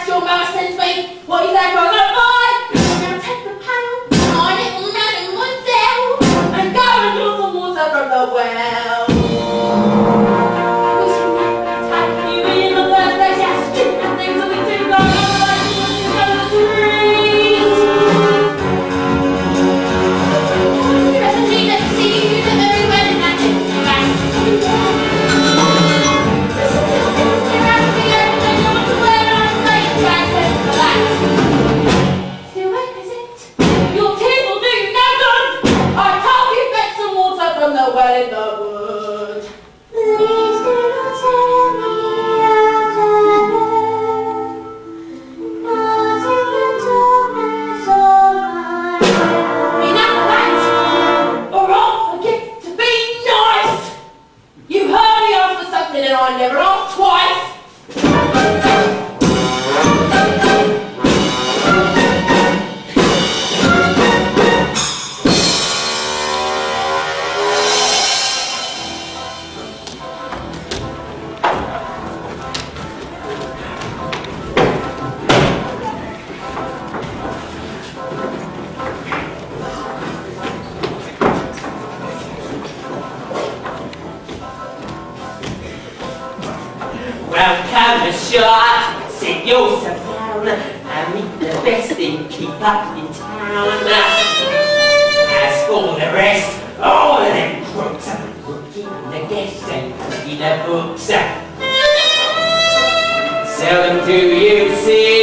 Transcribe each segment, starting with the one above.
ask your master round camera shot. Said, yo, Savannah, I meet the best in keep up in town. As for the rest, all of them crooks. Looking the guests and cooking the books. Sell them to you, see.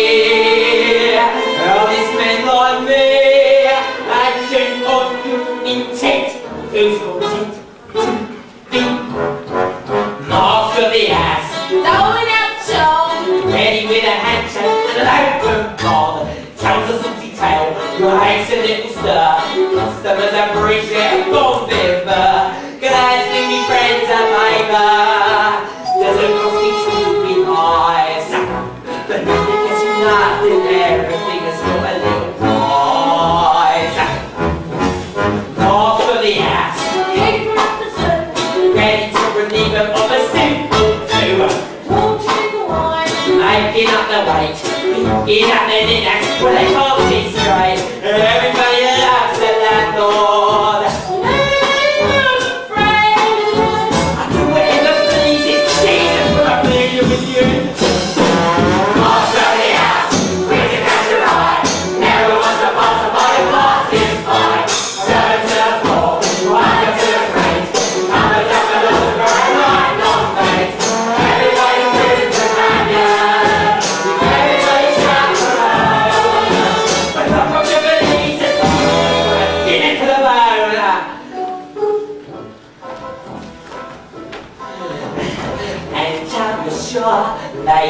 Glad to me friends a cost me to be nice. But nothing you nothing, everything has got a little price. Off for the ass, ready to relieve them of a simple two. Wine. Making up the weight, thinking up the knickknacks when they can't see straight. Everybody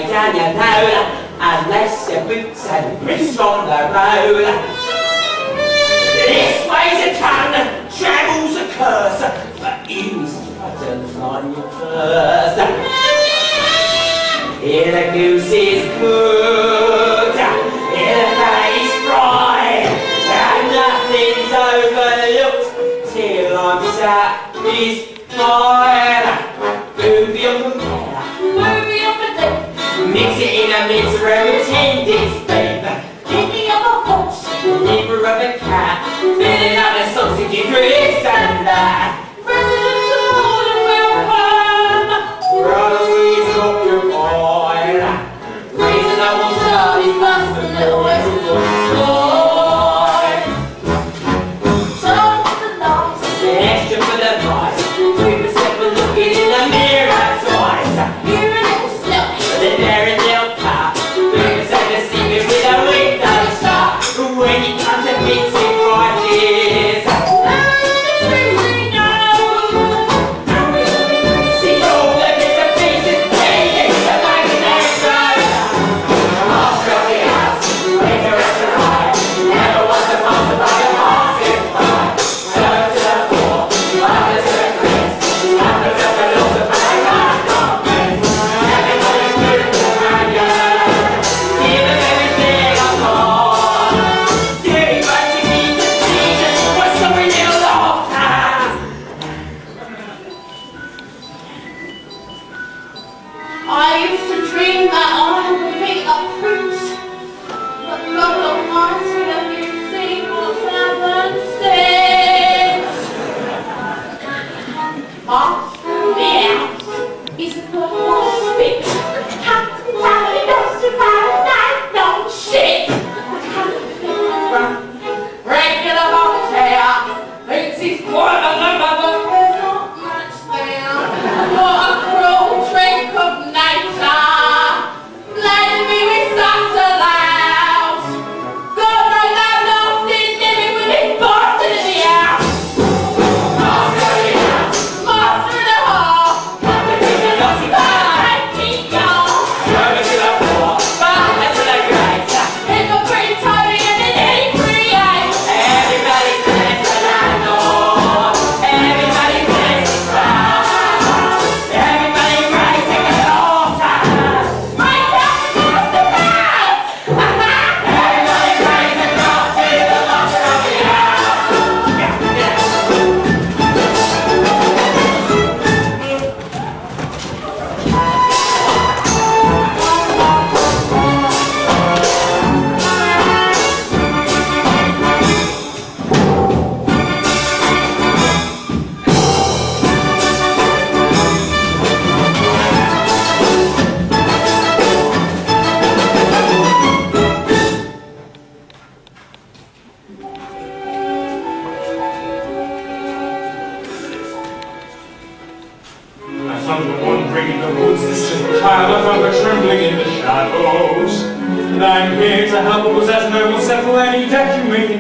down your load Unless your boots and wrists on the road. This way's a tongue, travel's a curse But use buttons on your purse. Here the goose is good Here the fat is fried And nothing's overlooked Till I'm satisfied Mix it in a mix routine this babe Kicking up a horse. Liver of a cat Filling up the sausage drinks and that Residents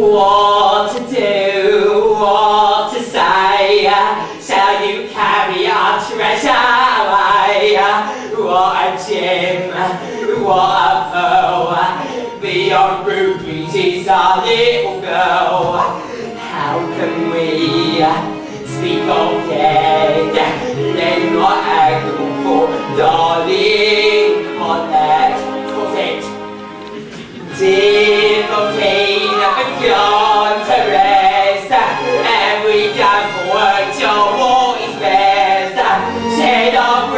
What to do, what to say, shall you carry our treasure away? What a gem, what a pearl, beyond rubies is our little girl. How can we speak of dead, then not to rest. Every word your war is best of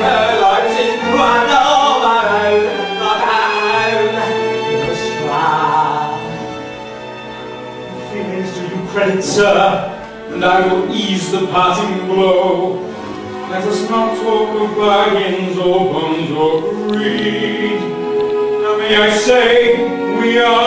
her like she's one of own own. Do you credit, sir, and I will ease the parting blow. Let us not talk of bargains or bonds or greed. I say, we are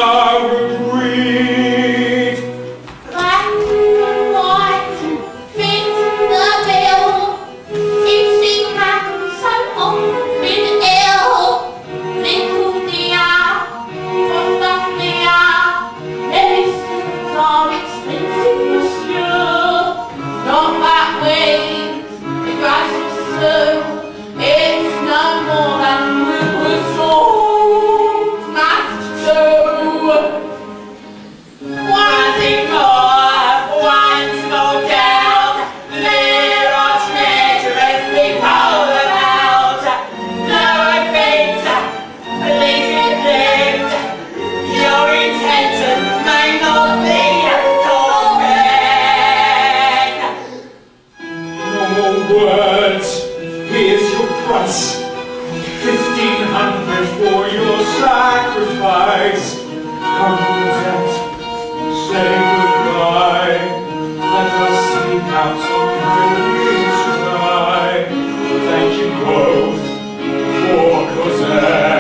Thank you both for Cosette.